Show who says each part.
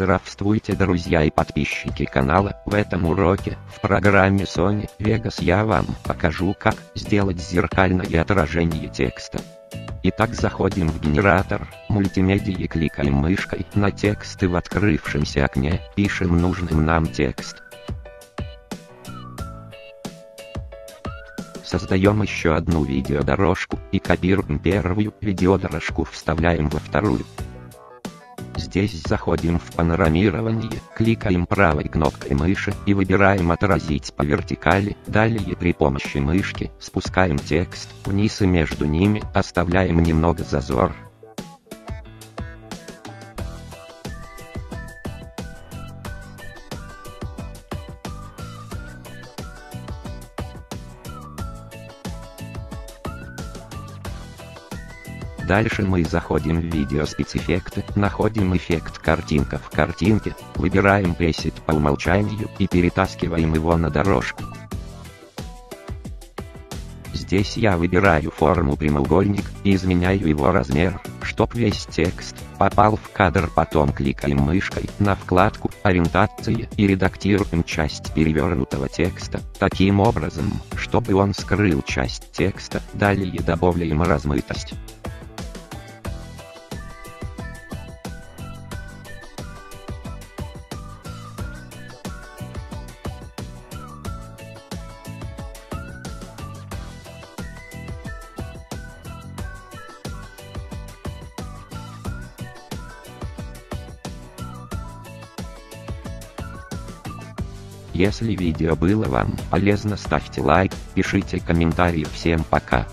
Speaker 1: Здравствуйте друзья и подписчики канала, в этом уроке, в программе Sony Vegas я вам покажу как сделать зеркальное отражение текста. Итак заходим в генератор, мультимедиа и кликаем мышкой на тексты в открывшемся окне, пишем нужный нам текст. Создаем еще одну видеодорожку и копируем первую видеодорожку вставляем во вторую. Здесь заходим в панорамирование, кликаем правой кнопкой мыши и выбираем отразить по вертикали, далее при помощи мышки спускаем текст вниз и между ними оставляем немного зазор, Дальше мы заходим в видео спецэффекты, находим эффект картинка в картинке, выбираем пресет по умолчанию и перетаскиваем его на дорожку. Здесь я выбираю форму прямоугольник и изменяю его размер, чтоб весь текст попал в кадр потом кликаем мышкой на вкладку ориентации и редактируем часть перевернутого текста, таким образом, чтобы он скрыл часть текста, далее добавляем размытость. Если видео было вам полезно ставьте лайк, пишите комментарии всем пока.